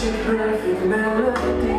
picture perfect melody.